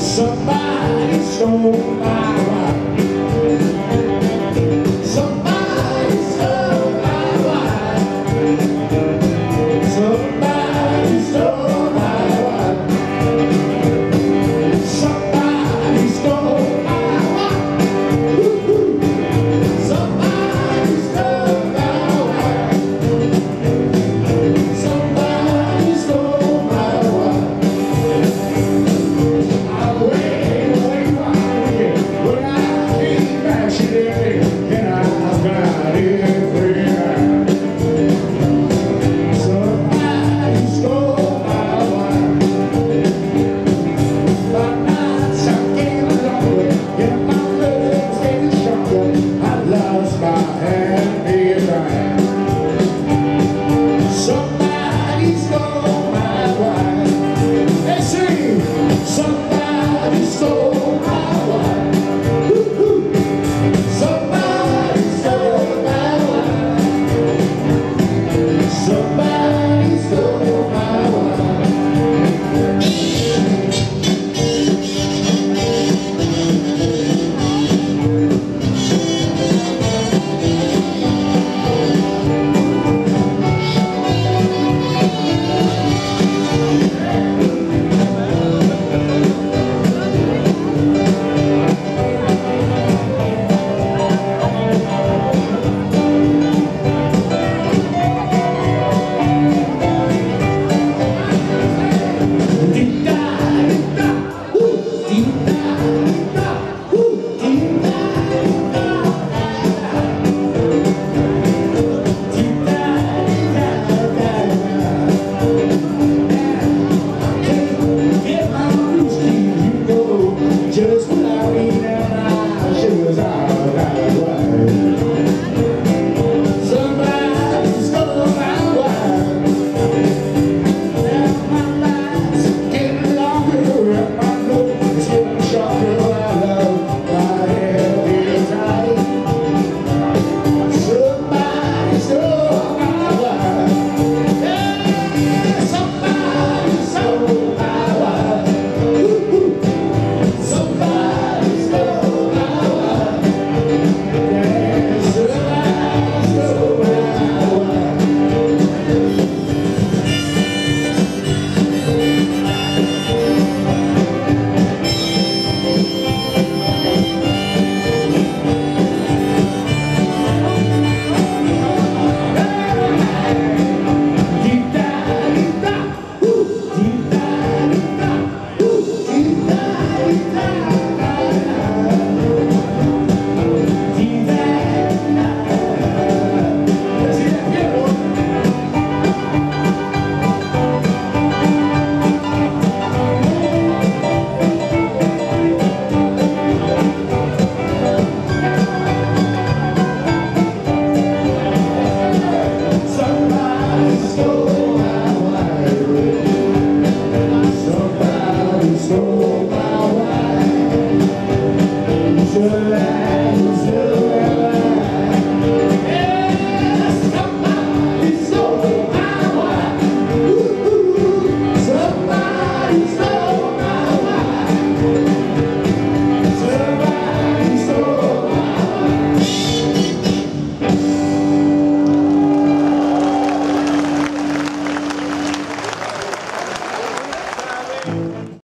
Somebody stole my Somebody Stole my wife.